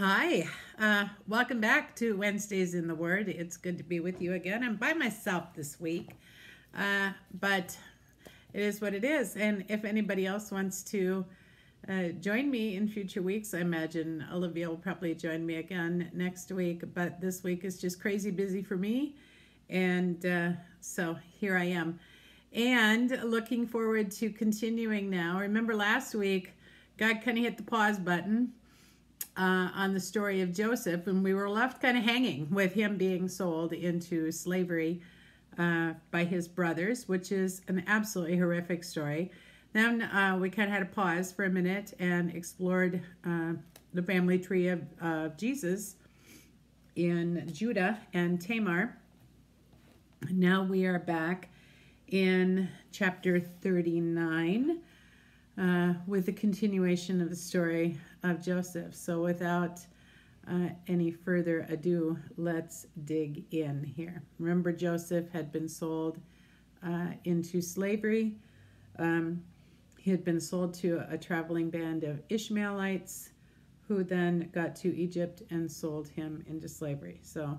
Hi, uh, welcome back to Wednesdays in the Word. It's good to be with you again. I'm by myself this week, uh, but it is what it is. And if anybody else wants to uh, join me in future weeks, I imagine Olivia will probably join me again next week. But this week is just crazy busy for me. And uh, so here I am. And looking forward to continuing now. Remember last week, God kind of hit the pause button uh, on the story of Joseph, and we were left kind of hanging with him being sold into slavery uh, by his brothers, which is an absolutely horrific story. Then uh, we kind of had a pause for a minute and explored uh, the family tree of, of Jesus in Judah and Tamar. Now we are back in chapter 39 uh, with the continuation of the story of Joseph. So without uh, any further ado, let's dig in here. Remember, Joseph had been sold uh, into slavery. Um, he had been sold to a traveling band of Ishmaelites who then got to Egypt and sold him into slavery. So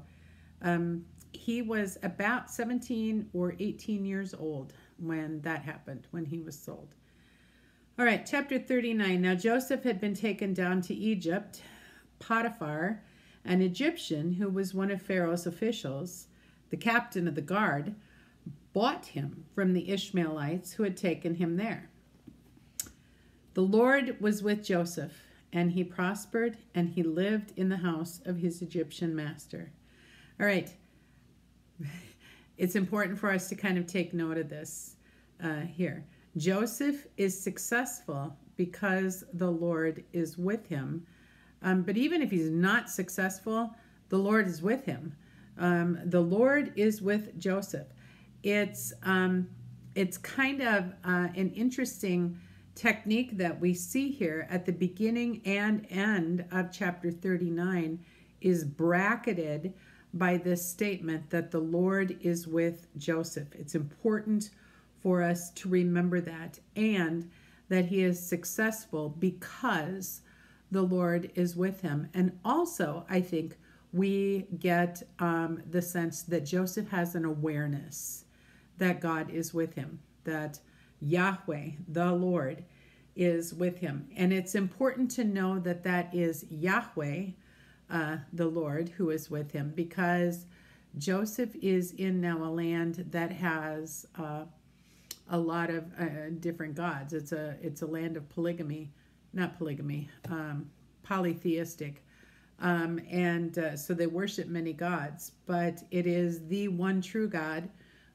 um, he was about 17 or 18 years old when that happened, when he was sold. All right, chapter 39. Now Joseph had been taken down to Egypt. Potiphar, an Egyptian who was one of Pharaoh's officials, the captain of the guard, bought him from the Ishmaelites who had taken him there. The Lord was with Joseph, and he prospered, and he lived in the house of his Egyptian master. All right, it's important for us to kind of take note of this uh, here. Joseph is successful because the Lord is with him. Um, but even if he's not successful, the Lord is with him. Um, the Lord is with Joseph. It's um, it's kind of uh, an interesting technique that we see here at the beginning and end of chapter 39 is bracketed by this statement that the Lord is with Joseph. It's important for us to remember that and that he is successful because the Lord is with him. And also, I think we get um, the sense that Joseph has an awareness that God is with him, that Yahweh, the Lord, is with him. And it's important to know that that is Yahweh, uh, the Lord, who is with him, because Joseph is in now a land that has. Uh, a lot of uh, different gods. It's a it's a land of polygamy, not polygamy, um, polytheistic, um, and uh, so they worship many gods. But it is the one true God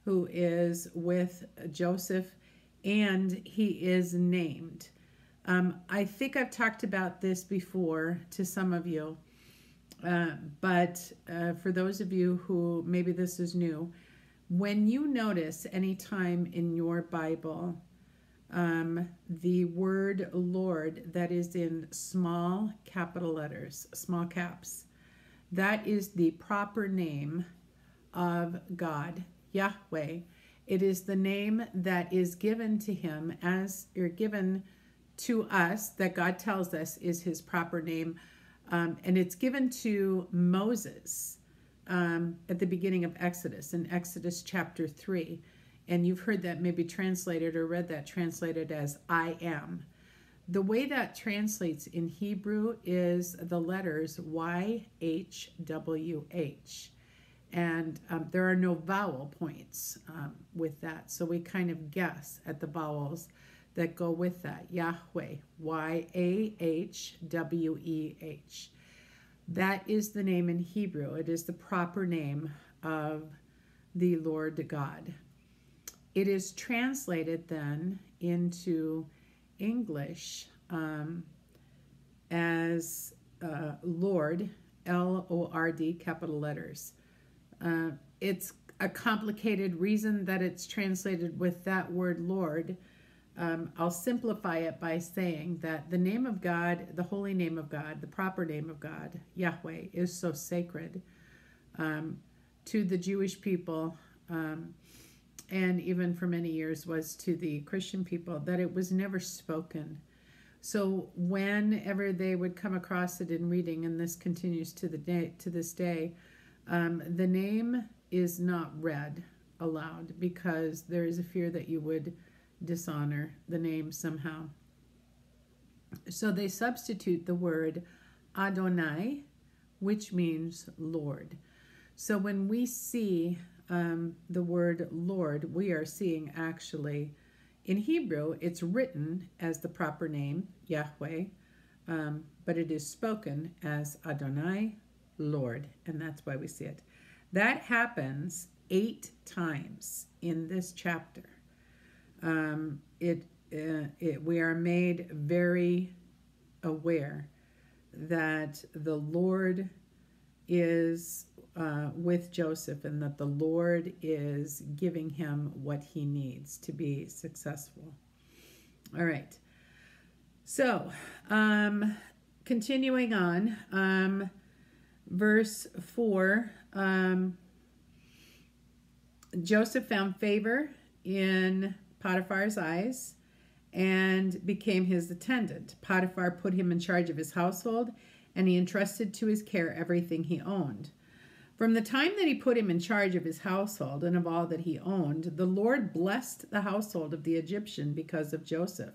who is with Joseph, and he is named. Um, I think I've talked about this before to some of you, uh, but uh, for those of you who maybe this is new when you notice any time in your Bible um, the word Lord that is in small capital letters, small caps, that is the proper name of God, Yahweh. It is the name that is given to him as or given to us that God tells us is his proper name. Um, and it's given to Moses um, at the beginning of Exodus, in Exodus chapter 3. And you've heard that maybe translated or read that translated as I am. The way that translates in Hebrew is the letters Y, H, W, H. And um, there are no vowel points um, with that. So we kind of guess at the vowels that go with that. Yahweh, Y A H W E H. That is the name in Hebrew. It is the proper name of the Lord God. It is translated then into English um, as uh, Lord, L O R D, capital letters. Uh, it's a complicated reason that it's translated with that word Lord um, I'll simplify it by saying that the name of God, the holy name of God, the proper name of God, Yahweh, is so sacred um, to the Jewish people, um, and even for many years was to the Christian people, that it was never spoken. So whenever they would come across it in reading, and this continues to the day to this day, um, the name is not read aloud because there is a fear that you would dishonor the name somehow. So they substitute the word Adonai, which means Lord. So when we see um, the word Lord, we are seeing actually in Hebrew, it's written as the proper name, Yahweh, um, but it is spoken as Adonai, Lord, and that's why we see it. That happens eight times in this chapter. Um, it, uh, it, we are made very aware that the Lord is uh, with Joseph and that the Lord is giving him what he needs to be successful. All right. So, um, continuing on, um, verse 4 um, Joseph found favor in Potiphar's eyes and became his attendant. Potiphar put him in charge of his household and he entrusted to his care everything he owned. From the time that he put him in charge of his household and of all that he owned, the Lord blessed the household of the Egyptian because of Joseph.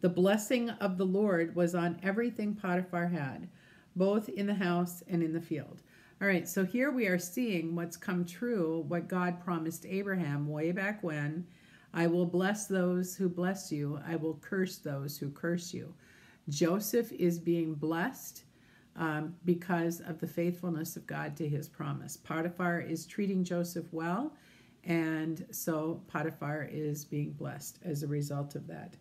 The blessing of the Lord was on everything Potiphar had, both in the house and in the field. All right, so here we are seeing what's come true, what God promised Abraham way back when. I will bless those who bless you, I will curse those who curse you. Joseph is being blessed um, because of the faithfulness of God to his promise. Potiphar is treating Joseph well, and so Potiphar is being blessed as a result of that.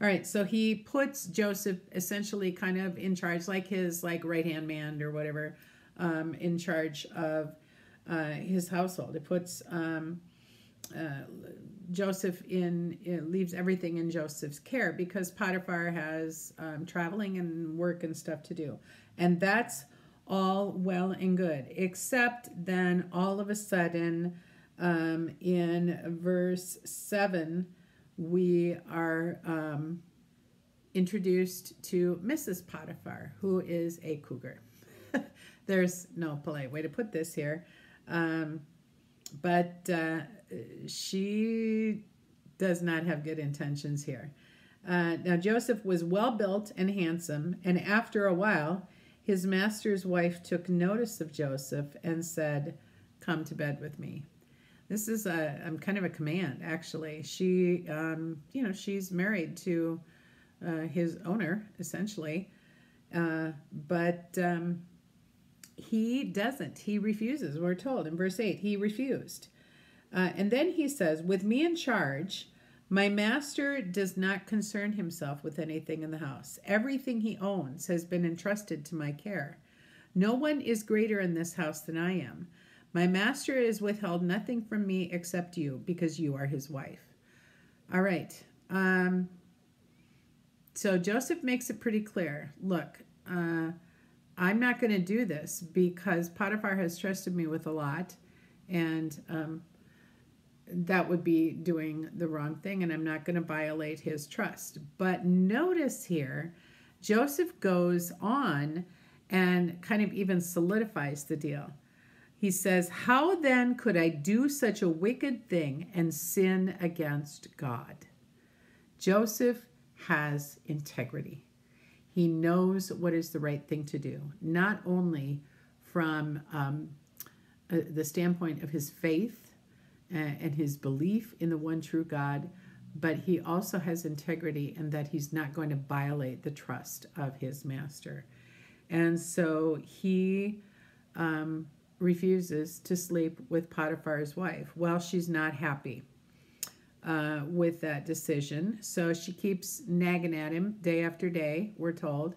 All right, so he puts Joseph essentially kind of in charge, like his like right hand man or whatever, um, in charge of uh, his household. It puts um, uh, Joseph in, leaves everything in Joseph's care because Potiphar has um, traveling and work and stuff to do. And that's all well and good, except then all of a sudden um, in verse 7, we are um, introduced to Mrs. Potiphar, who is a cougar. There's no polite way to put this here. Um, but uh, she does not have good intentions here. Uh, now, Joseph was well built and handsome, and after a while, his master's wife took notice of Joseph and said, Come to bed with me. This is a um, kind of a command, actually. She, um, you know, she's married to uh, his owner, essentially. Uh, but um, he doesn't. He refuses. We're told in verse 8, he refused. Uh, and then he says, With me in charge, my master does not concern himself with anything in the house. Everything he owns has been entrusted to my care. No one is greater in this house than I am. My master has withheld nothing from me except you, because you are his wife. All right. Um, so Joseph makes it pretty clear look, uh, I'm not going to do this because Potiphar has trusted me with a lot. And um, that would be doing the wrong thing, and I'm not going to violate his trust. But notice here, Joseph goes on and kind of even solidifies the deal. He says, How then could I do such a wicked thing and sin against God? Joseph has integrity. He knows what is the right thing to do, not only from um, uh, the standpoint of his faith and his belief in the one true God, but he also has integrity and in that he's not going to violate the trust of his master. And so he um, refuses to sleep with Potiphar's wife. while she's not happy uh, with that decision. So she keeps nagging at him day after day, we're told,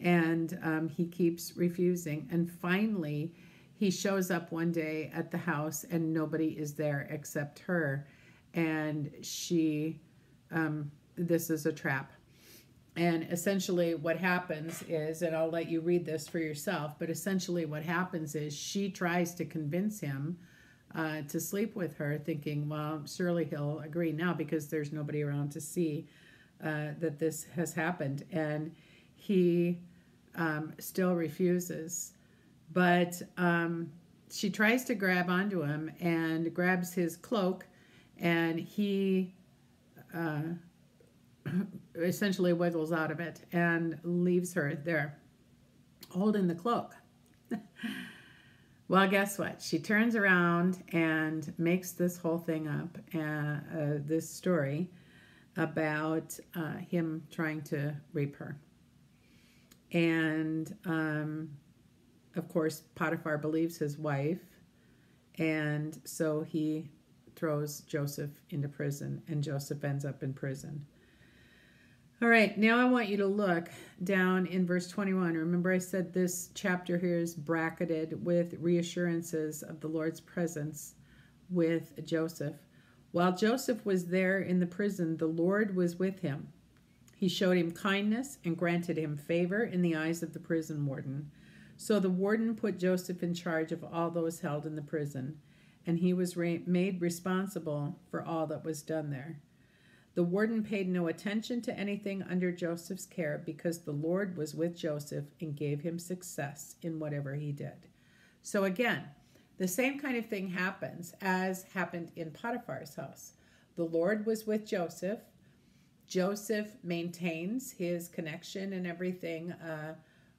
and um, he keeps refusing. And finally, he shows up one day at the house and nobody is there except her and she um, this is a trap and essentially what happens is and i'll let you read this for yourself but essentially what happens is she tries to convince him uh, to sleep with her thinking well surely he'll agree now because there's nobody around to see uh, that this has happened, and he um, still refuses. But um, she tries to grab onto him and grabs his cloak, and he uh, essentially wiggles out of it and leaves her there holding the cloak. well, guess what? She turns around and makes this whole thing up, uh, uh, this story about uh, him trying to rape her. And um, of course, Potiphar believes his wife, and so he throws Joseph into prison, and Joseph ends up in prison. All right, now I want you to look down in verse 21. Remember, I said this chapter here is bracketed with reassurances of the Lord's presence with Joseph. While Joseph was there in the prison, the Lord was with him. He showed him kindness and granted him favor in the eyes of the prison warden. So the warden put Joseph in charge of all those held in the prison, and he was made responsible for all that was done there. The warden paid no attention to anything under Joseph's care because the Lord was with Joseph and gave him success in whatever he did. So, again, the same kind of thing happens as happened in Potiphar's house. The Lord was with Joseph. Joseph maintains his connection and everything uh,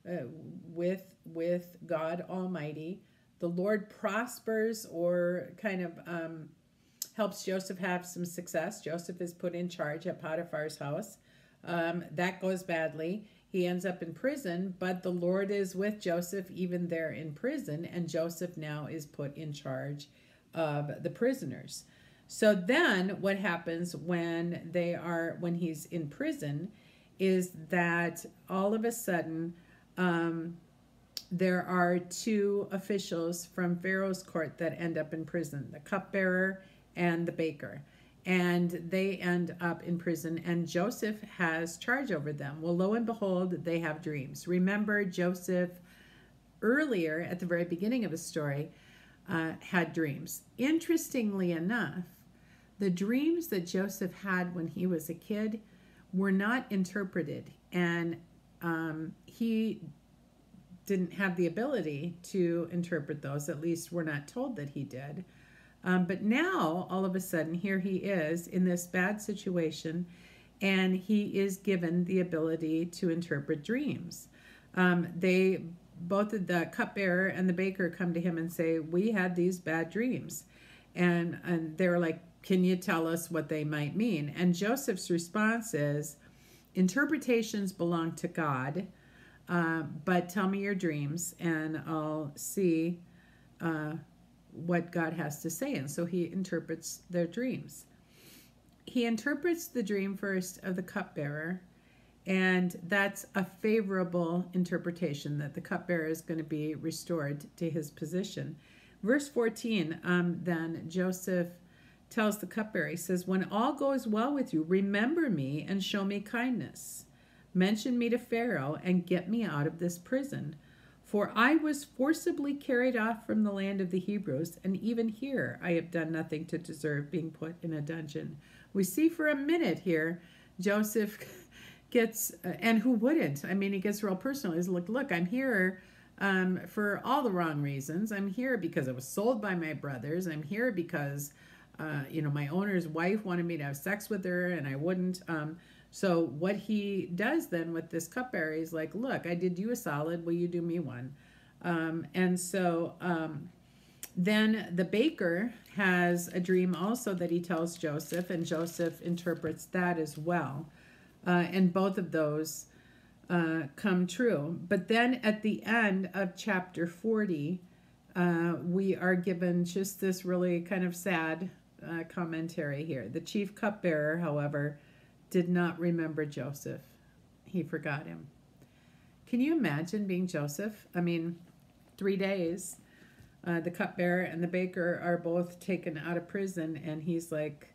uh, with with God Almighty. The Lord prospers or kind of um, helps Joseph have some success. Joseph is put in charge at Potiphar's house. Um, that goes badly. He ends up in prison, but the Lord is with Joseph even there in prison, and Joseph now is put in charge of the prisoners. So then what happens when they are when he's in prison is that all of a sudden um, there are two officials from Pharaoh's court that end up in prison, the cupbearer and the baker. And they end up in prison, and Joseph has charge over them. Well, lo and behold, they have dreams. Remember, Joseph earlier at the very beginning of his story uh, had dreams. Interestingly enough, the dreams that Joseph had when he was a kid were not interpreted, and um, he didn't have the ability to interpret those. At least, we're not told that he did. Um, but now, all of a sudden, here he is in this bad situation, and he is given the ability to interpret dreams. Um, they both the cupbearer and the baker come to him and say, "We had these bad dreams," and and they're like, "Can you tell us what they might mean?" And Joseph's response is, "Interpretations belong to God." Uh, but tell me your dreams and I'll see uh, what God has to say. And so he interprets their dreams. He interprets the dream first of the cupbearer, and that's a favorable interpretation that the cupbearer is going to be restored to his position. Verse 14, um, then Joseph tells the cupbearer, he says, When all goes well with you, remember me and show me kindness. Mention me to Pharaoh and get me out of this prison for I was forcibly carried off from the land of the Hebrews, and even here I have done nothing to deserve being put in a dungeon. We see for a minute here, Joseph gets, uh, and who wouldn't? I mean, he gets real personal. He's like, look, I'm here um, for all the wrong reasons. I'm here because I was sold by my brothers. I'm here because, uh, you know, my owner's wife wanted me to have sex with her, and I wouldn't. Um, so what he does then with this cupbearer is like, look, I did you a solid. Will you do me one? Um, and so um, then the baker has a dream also that he tells Joseph, and Joseph interprets that as well. Uh, and both of those uh, come true. But then at the end of chapter 40, uh, we are given just this really kind of sad uh, commentary here. The chief cupbearer, however, did not remember Joseph. He forgot him. Can you imagine being Joseph? I mean, three days. Uh, the cupbearer and the baker are both taken out of prison, and he's like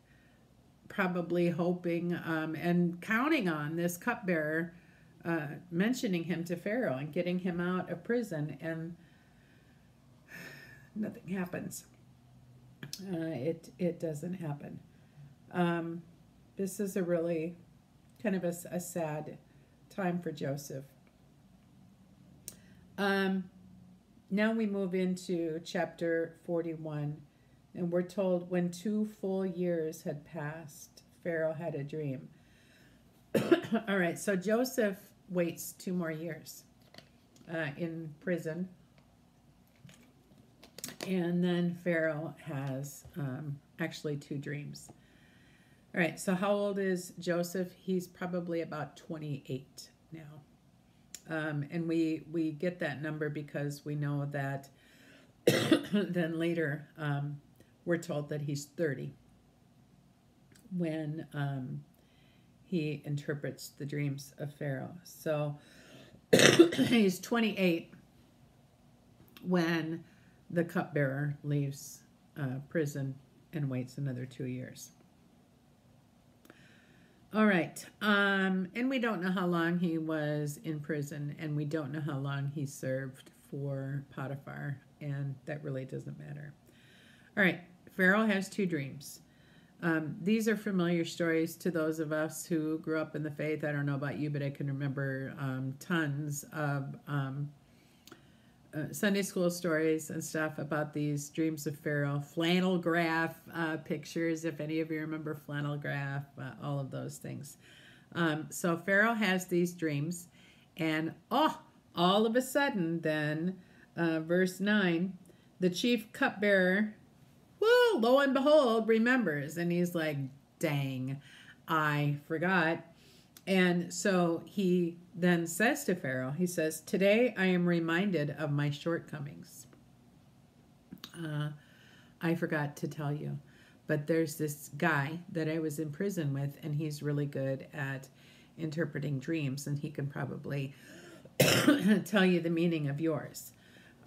probably hoping um, and counting on this cupbearer uh, mentioning him to Pharaoh and getting him out of prison, and nothing happens. Uh, it it doesn't happen. Um, this is a really kind of a, a sad time for Joseph. Um, now we move into chapter 41, and we're told when two full years had passed, Pharaoh had a dream. All right, so Joseph waits two more years uh, in prison. And then Pharaoh has um, actually two dreams. All right, so how old is Joseph? He's probably about 28 now. Um, and we, we get that number because we know that then later um, we're told that he's 30 when um, he interprets the dreams of Pharaoh. So he's 28 when the cupbearer leaves uh, prison and waits another two years. All right. Um, and we don't know how long he was in prison, and we don't know how long he served for Potiphar, and that really doesn't matter. All right. Pharaoh has two dreams. Um, these are familiar stories to those of us who grew up in the faith. I don't know about you, but I can remember um, tons of um, uh, Sunday school stories and stuff about these dreams of Pharaoh, flannel graph uh, pictures, if any of you remember flannel graph, uh, all of those things. Um, so Pharaoh has these dreams, and oh, all of a sudden, then, uh, verse 9, the chief cupbearer, whoa, lo and behold, remembers, and he's like, dang, I forgot. And so he then says to Pharaoh, he says, Today I am reminded of my shortcomings. Uh, I forgot to tell you, but there's this guy that I was in prison with, and he's really good at interpreting dreams, and he can probably tell you the meaning of yours.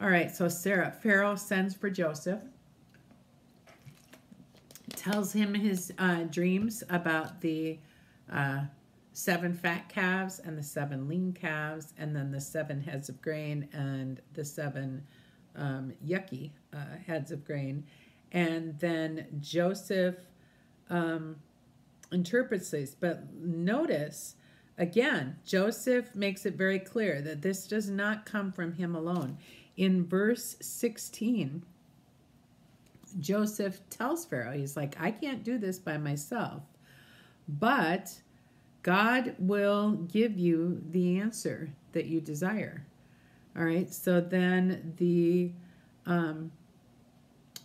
All right, so Sarah, Pharaoh sends for Joseph, tells him his uh, dreams about the uh, seven fat calves and the seven lean calves, and then the seven heads of grain and the seven um, yucky uh, heads of grain. And then Joseph um, interprets these. But notice, again, Joseph makes it very clear that this does not come from him alone. In verse 16, Joseph tells Pharaoh, he's like, I can't do this by myself, but God will give you the answer that you desire. All right. So then the um,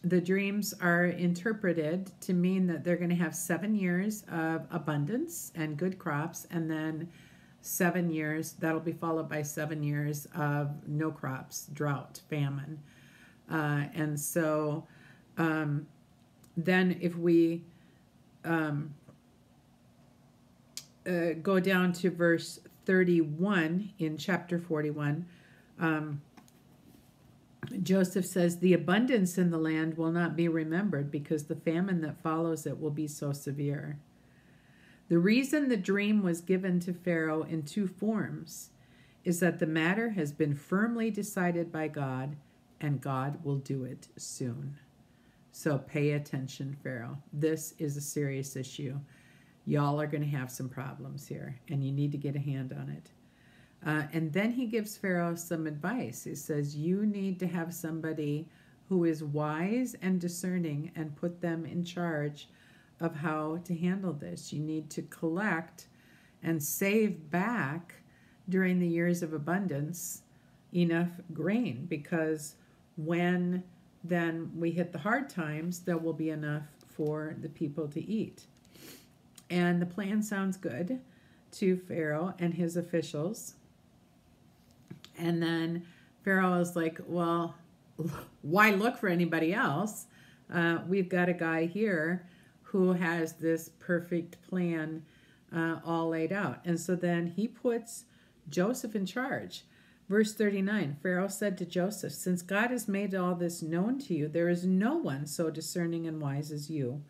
the dreams are interpreted to mean that they're going to have seven years of abundance and good crops, and then seven years that'll be followed by seven years of no crops, drought, famine, uh, and so um, then if we um, uh, go down to verse 31 in chapter 41, um, Joseph says, The abundance in the land will not be remembered because the famine that follows it will be so severe. The reason the dream was given to Pharaoh in two forms is that the matter has been firmly decided by God and God will do it soon. So pay attention, Pharaoh. This is a serious issue y'all are going to have some problems here and you need to get a hand on it. Uh, and then he gives Pharaoh some advice. He says, You need to have somebody who is wise and discerning and put them in charge of how to handle this. You need to collect and save back during the years of abundance enough grain because when then we hit the hard times, there will be enough for the people to eat. And the plan sounds good to Pharaoh and his officials. And then Pharaoh is like, well, why look for anybody else? Uh, we've got a guy here who has this perfect plan uh, all laid out. And so then he puts Joseph in charge. Verse 39 Pharaoh said to Joseph, Since God has made all this known to you, there is no one so discerning and wise as you.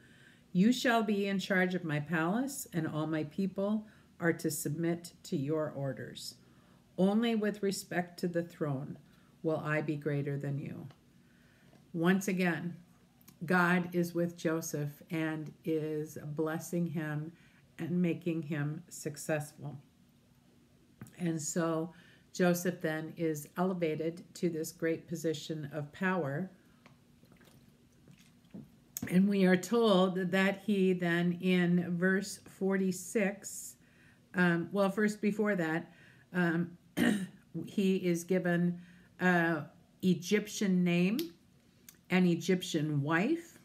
You shall be in charge of my palace, and all my people are to submit to your orders. Only with respect to the throne will I be greater than you. Once again, God is with Joseph and is blessing him and making him successful. And so Joseph then is elevated to this great position of power. And we are told that he then in verse 46, um, well, first before that, um, he is given an Egyptian name, an Egyptian wife,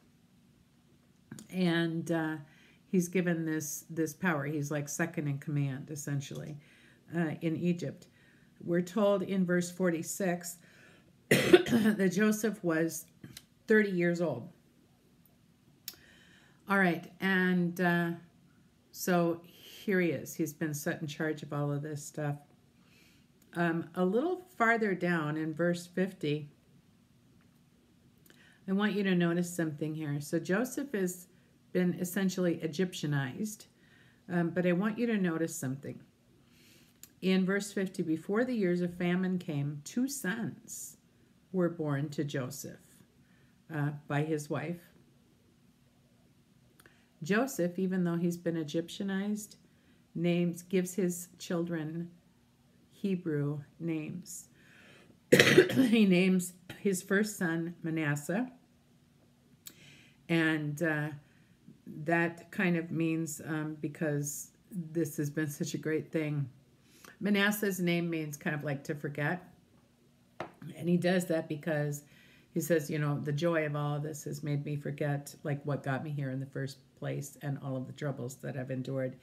and uh, he's given this this power. He's like second in command, essentially, uh, in Egypt. We're told in verse 46 that Joseph was 30 years old. All right, and uh, so here he is. He's been set in charge of all of this stuff. Um, a little farther down in verse 50, I want you to notice something here. So Joseph has been essentially Egyptianized, um, but I want you to notice something. In verse 50, before the years of famine came, two sons were born to Joseph uh, by his wife. Joseph, even though he's been Egyptianized, names gives his children Hebrew names. he names his first son Manasseh, and uh, that kind of means um, because this has been such a great thing. Manasseh's name means kind of like to forget, and he does that because he says, you know, the joy of all of this has made me forget like what got me here in the first place and all of the troubles that I've endured.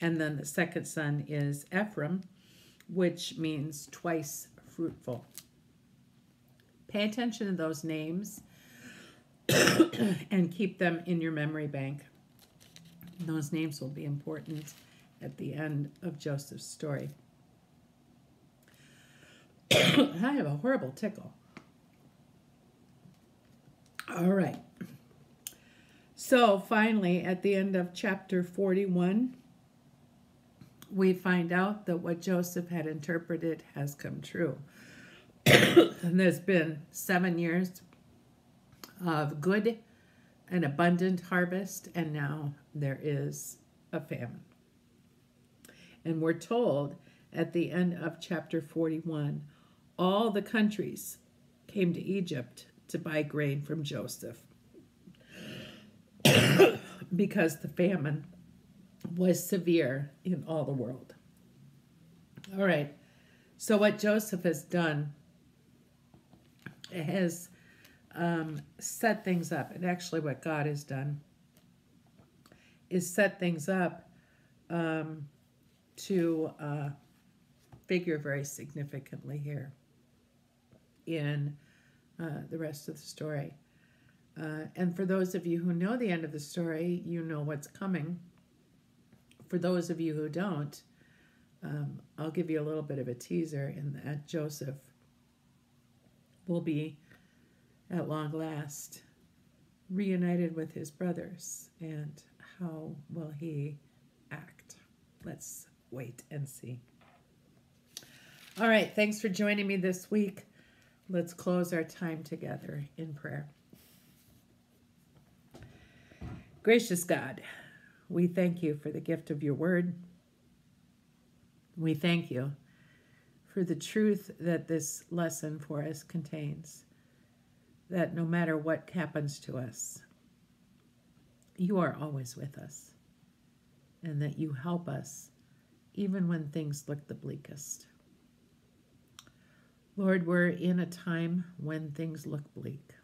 And then the second son is Ephraim, which means twice fruitful. Pay attention to those names and keep them in your memory bank. Those names will be important at the end of Joseph's story. I have a horrible tickle. All right. So finally, at the end of chapter 41, we find out that what Joseph had interpreted has come true. and there's been seven years of good and abundant harvest, and now there is a famine. And we're told at the end of chapter 41 all the countries came to Egypt to buy grain from Joseph because the famine was severe in all the world. All right. So what Joseph has done has um, set things up, and actually what God has done is set things up um, to uh, figure very significantly here in uh, the rest of the story. Uh, and for those of you who know the end of the story, you know what's coming. For those of you who don't, um, I'll give you a little bit of a teaser in that Joseph will be, at long last, reunited with his brothers. And how will he act? Let's wait and see. All right, thanks for joining me this week. Let's close our time together in prayer. Gracious God, we thank you for the gift of your word. We thank you for the truth that this lesson for us contains. That no matter what happens to us, you are always with us, and that you help us even when things look the bleakest. Lord, we're in a time when things look bleak.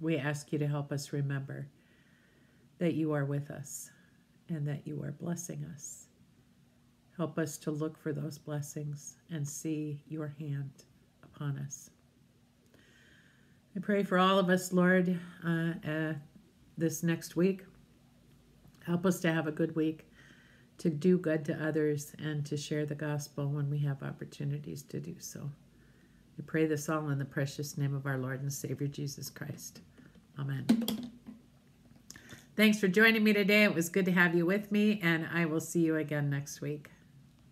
We ask you to help us remember that you are with us and that you are blessing us. Help us to look for those blessings and see your hand upon us. I pray for all of us, Lord, uh, uh, this next week. Help us to have a good week, to do good to others, and to share the gospel when we have opportunities to do so. We pray this all in the precious name of our Lord and Savior Jesus Christ. Amen. Thanks for joining me today. It was good to have you with me, and I will see you again next week.